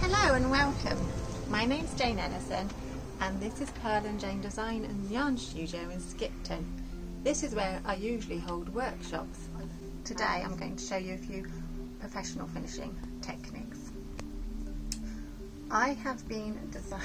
Hello and welcome. My name's Jane Ellison and this is Purl and Jane Design and Yarn Studio in Skipton. This is where I usually hold workshops. Today I'm going to show you a few professional finishing techniques. I have been designing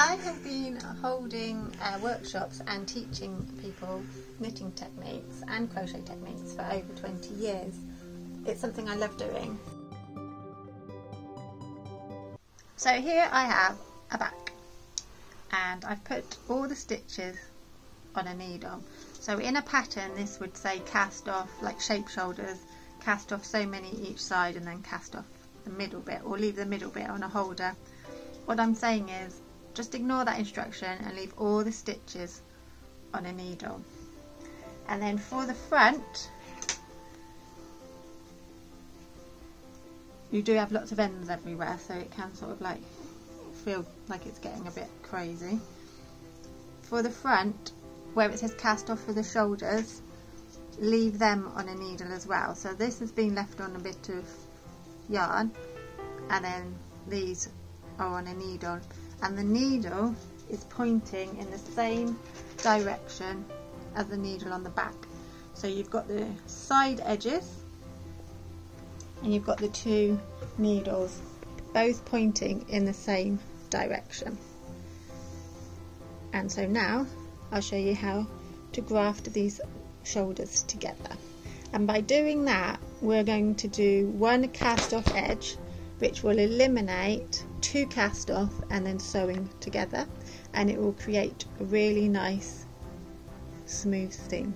I have been holding uh, workshops and teaching people knitting techniques and crochet techniques for over 20 years. It's something I love doing. So here I have a back and I've put all the stitches on a needle. So in a pattern this would say cast off like shape shoulders, cast off so many each side and then cast off the middle bit or leave the middle bit on a holder. What I'm saying is just ignore that instruction and leave all the stitches on a needle. And then for the front, you do have lots of ends everywhere so it can sort of like feel like it's getting a bit crazy. For the front, where it says cast off for the shoulders, leave them on a needle as well. So this has been left on a bit of yarn and then these are on a needle and the needle is pointing in the same direction as the needle on the back. So you've got the side edges and you've got the two needles both pointing in the same direction. And so now I'll show you how to graft these shoulders together. And by doing that, we're going to do one cast off edge, which will eliminate two cast off and then sewing together and it will create a really nice smooth seam.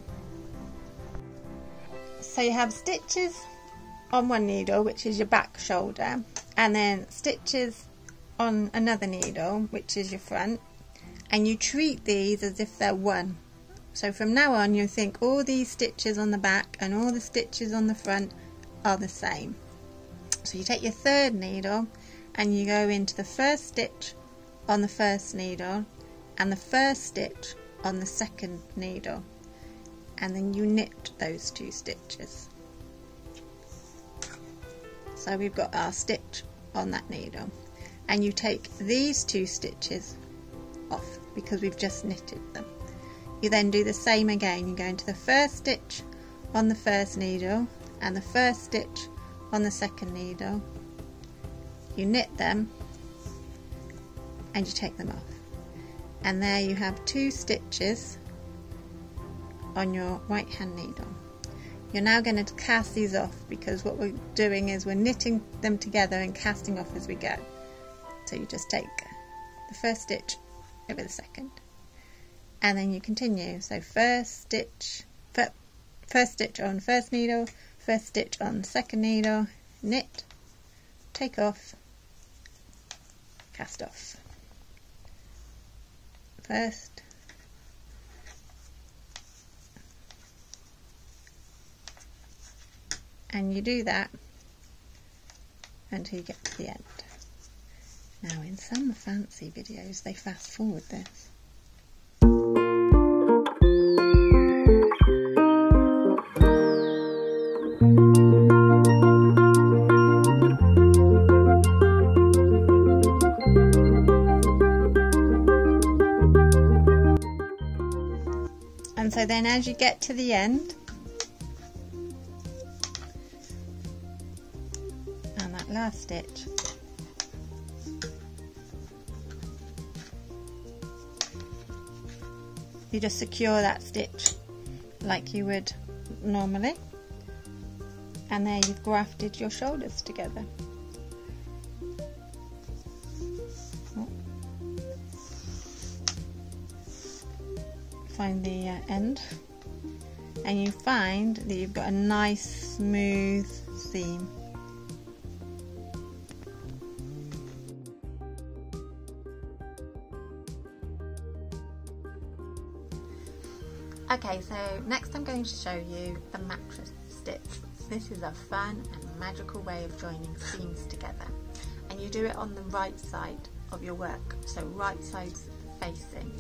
So you have stitches on one needle which is your back shoulder and then stitches on another needle which is your front and you treat these as if they're one. So from now on you think all these stitches on the back and all the stitches on the front are the same. So you take your third needle and you go into the first stitch on the first needle and the first stitch on the second needle. And then you knit those two stitches. So we've got our stitch on that needle. And you take these two stitches off because we've just knitted them. You then do the same again. You go into the first stitch on the first needle and the first stitch on the second needle you knit them and you take them off. And there you have two stitches on your right hand needle. You're now going to cast these off because what we're doing is we're knitting them together and casting off as we go. So you just take the first stitch over the second. And then you continue. So first stitch first stitch on first needle first stitch on second needle knit take off cast off. First, and you do that until you get to the end. Now in some fancy videos they fast forward this. As you get to the end. And that last stitch. You just secure that stitch like you would normally. And there you've grafted your shoulders together. Find the uh, end and you find that you've got a nice smooth seam Okay, so next I'm going to show you the mattress stitch. This is a fun and magical way of joining seams together. And you do it on the right side of your work, so right sides facing.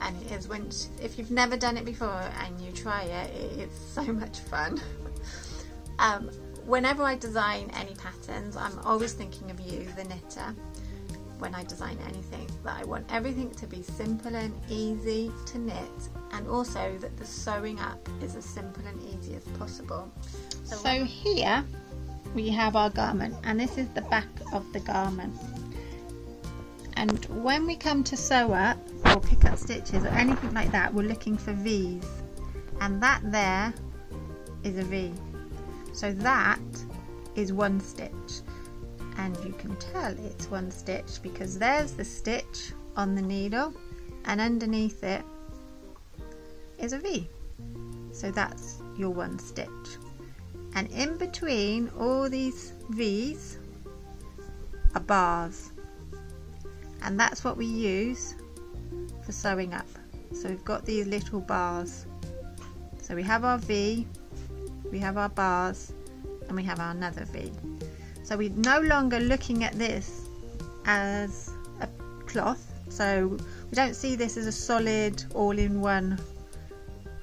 And it is when, if you've never done it before and you try it, it's so much fun. um, whenever I design any patterns, I'm always thinking of you, the knitter, when I design anything, that I want everything to be simple and easy to knit and also that the sewing up is as simple and easy as possible. So, so here we have our garment and this is the back of the garment and when we come to sew up or pick up stitches or anything like that we're looking for V's. And that there is a V. So that is one stitch. And you can tell it's one stitch because there's the stitch on the needle and underneath it is a V. So that's your one stitch. And in between all these V's are bars and that's what we use for sewing up. So we've got these little bars. So we have our V we have our bars and we have our another V. So we're no longer looking at this as a cloth. So we don't see this as a solid all-in-one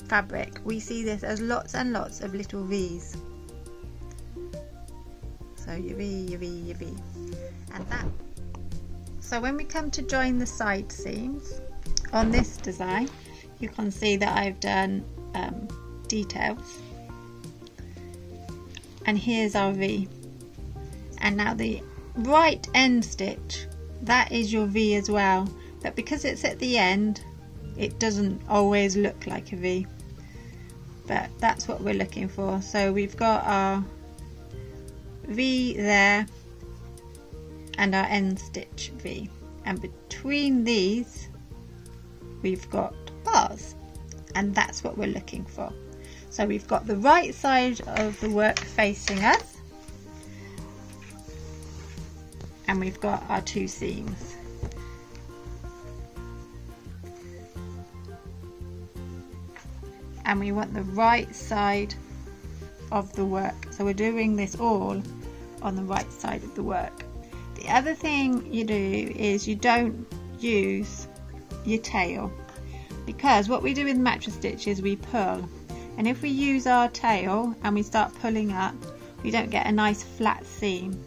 fabric. We see this as lots and lots of little V's. So your V, your V, your V. And that so when we come to join the side seams on this design you can see that I've done um, details. And here's our V. And now the right end stitch that is your V as well. But because it's at the end it doesn't always look like a V. But that's what we're looking for. So we've got our V there and our end stitch V. And between these we've got bars. And that's what we're looking for. So we've got the right side of the work facing us. And we've got our two seams. And we want the right side of the work. So we're doing this all on the right side of the work the other thing you do is you don't use your tail because what we do with mattress stitch is we pull. And if we use our tail and we start pulling up we don't get a nice flat seam.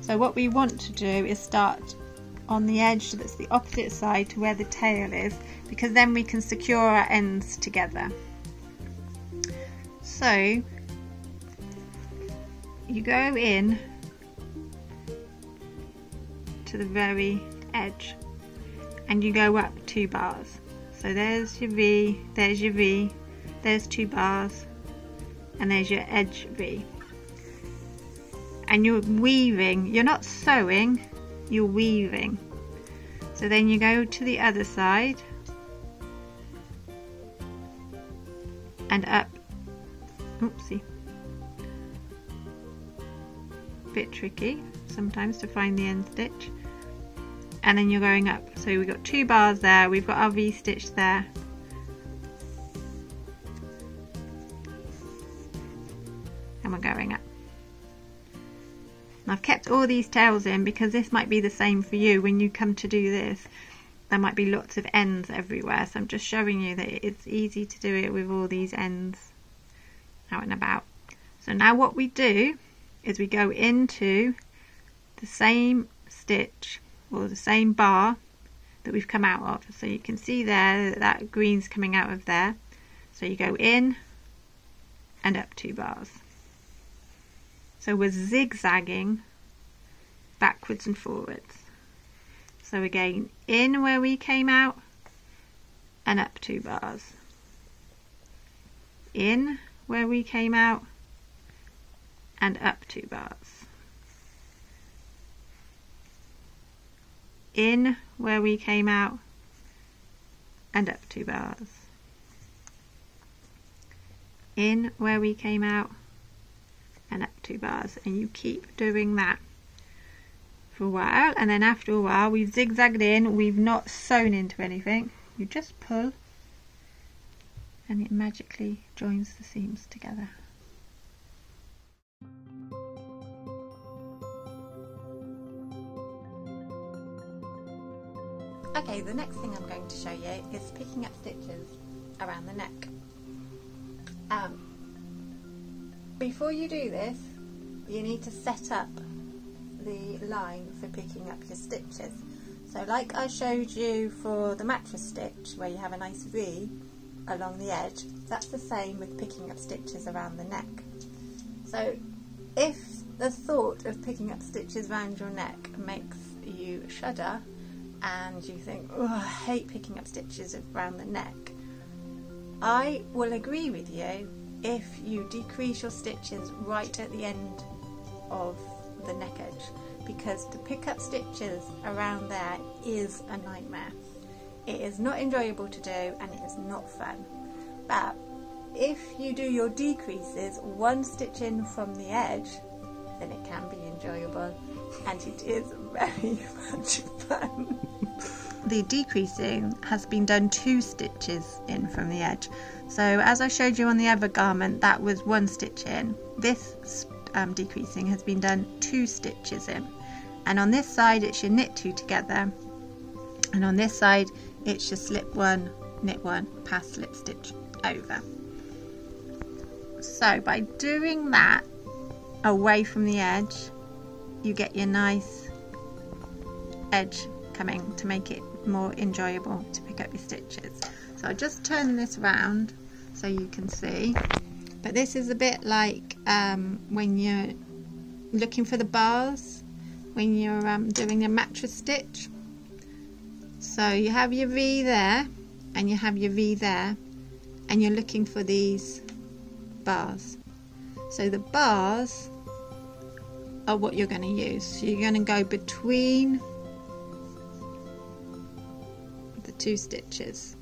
So what we want to do is start on the edge that's the opposite side to where the tail is because then we can secure our ends together. So you go in to the very edge. And you go up two bars. So there's your V there's your V there's two bars and there's your edge V. And you're weaving. You're not sewing you're weaving. So then you go to the other side. And up. Oopsie. Bit tricky sometimes to find the end stitch and then you're going up. So we've got two bars there. We've got our V stitch there. And we're going up. And I've kept all these tails in because this might be the same for you. When you come to do this there might be lots of ends everywhere. So I'm just showing you that it's easy to do it with all these ends out and about. So now what we do is we go into the same stitch or the same bar that we've come out of. So you can see there that, that green's coming out of there. So you go in and up two bars. So we're zigzagging backwards and forwards. So again, in where we came out and up two bars. In where we came out and up two bars. In where we came out and up two bars. In where we came out and up two bars. And you keep doing that for a while. And then after a while we've zigzagged in. We've not sewn into anything. You just pull and it magically joins the seams together Okay, the next thing I'm going to show you is picking up stitches around the neck. Um, before you do this, you need to set up the line for picking up your stitches. So like I showed you for the mattress stitch where you have a nice V along the edge, that's the same with picking up stitches around the neck. So if the thought of picking up stitches around your neck makes you shudder and you think, oh, I hate picking up stitches around the neck, I will agree with you if you decrease your stitches right at the end of the neck edge because to pick up stitches around there is a nightmare. It is not enjoyable to do and it is not fun. But if you do your decreases one stitch in from the edge, then it can be enjoyable and it is very much fun. the decreasing has been done two stitches in from the edge. So as I showed you on the other garment, that was one stitch in. This um, decreasing has been done two stitches in. And on this side, it's your knit two together. And on this side, it's your slip one, knit one, pass slip stitch over. So by doing that away from the edge, you get your nice edge coming to make it more enjoyable to pick up your stitches. So I'll just turn this around so you can see. But this is a bit like um, when you're looking for the bars, when you're um, doing a mattress stitch. So you have your V there, and you have your V there, and you're looking for these bars. So the bars are what you're going to use. So you're going to go between two stitches.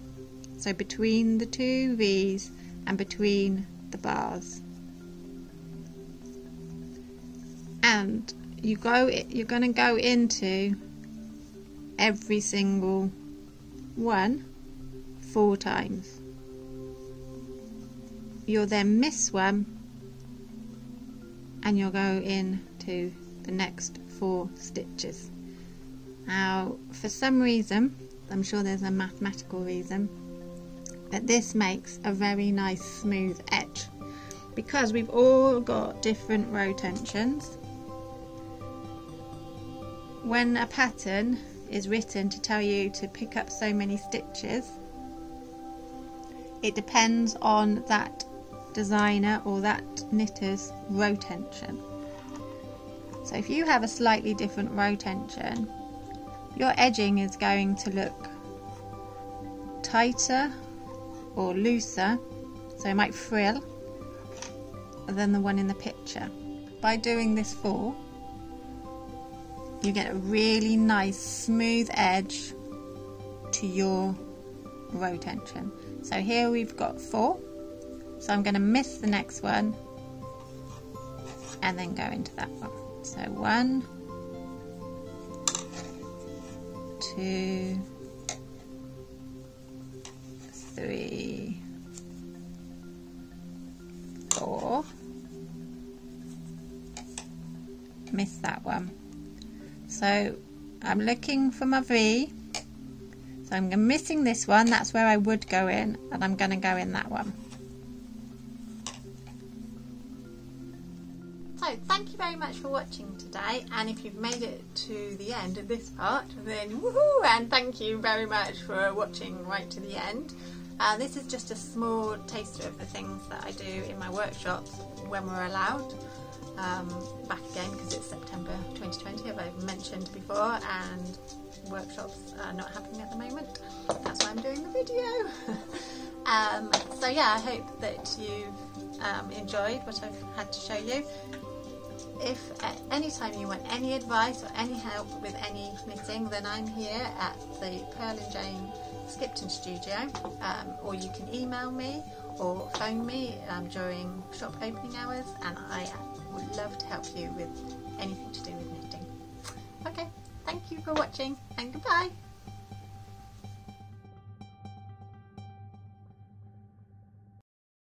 So between the two V's and between the bars. And you go you're going to go into every single one four times. You'll then miss one and you'll go into the next four stitches. Now for some reason, I'm sure there's a mathematical reason, but this makes a very nice smooth edge because we've all got different row tensions. When a pattern is written to tell you to pick up so many stitches it depends on that designer or that knitter's row tension. So if you have a slightly different row tension your edging is going to look tighter or looser, so it might frill, than the one in the picture. By doing this four, you get a really nice smooth edge to your row tension. So here we've got four, so I'm going to miss the next one and then go into that one. So one, two, three, four. Missed that one. So I'm looking for my V. So I'm missing this one, that's where I would go in, and I'm going to go in that one. Much for watching today and if you've made it to the end of this part then woohoo and thank you very much for watching right to the end. Uh, this is just a small taster of the things that I do in my workshops when we're allowed. Um, back again because it's September 2020 as I've mentioned before and workshops are not happening at the moment. That's why I'm doing the video. um, so yeah, I hope that you've um, enjoyed what I've had to show you. If at any time you want any advice or any help with any knitting then I'm here at the Purl and Jane Skipton studio um, or you can email me or phone me um, during shop opening hours and I would love to help you with anything to do with knitting. Okay, thank you for watching and goodbye.